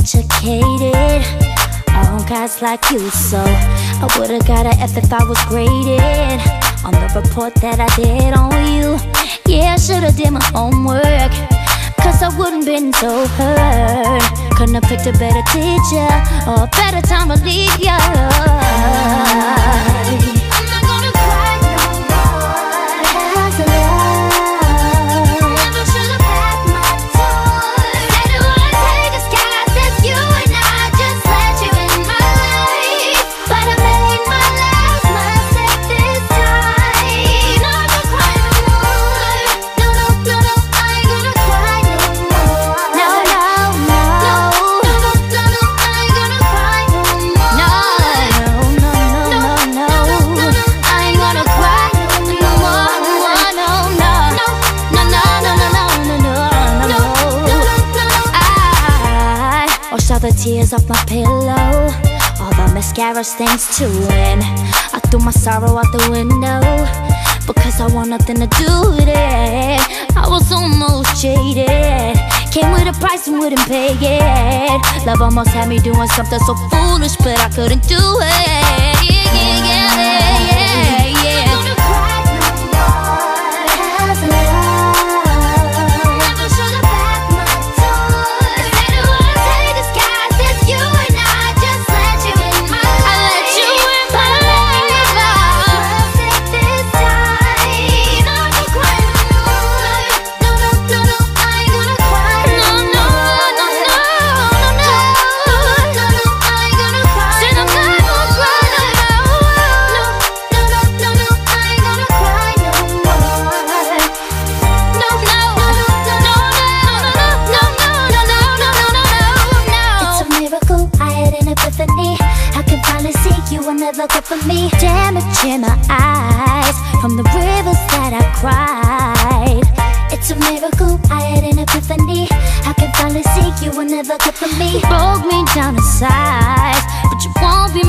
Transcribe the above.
educated on guys like you, so I would've got a F if I was graded on the report that I did on you. Yeah, I should've did my homework, cause I wouldn't been so hurt. Couldn't have picked a better teacher or a better time to leave ya. The tears off my pillow. All the mascara stains too, and I threw my sorrow out the window because I want nothing to do with it. I was almost jaded. Came with a price and wouldn't pay it. Love almost had me doing something so foolish, but I couldn't do it. Never good for me. Damaging my eyes from the rivers that I cried. It's a miracle I had an epiphany. I can finally see you were never good for me. Broke me down to size, but you won't be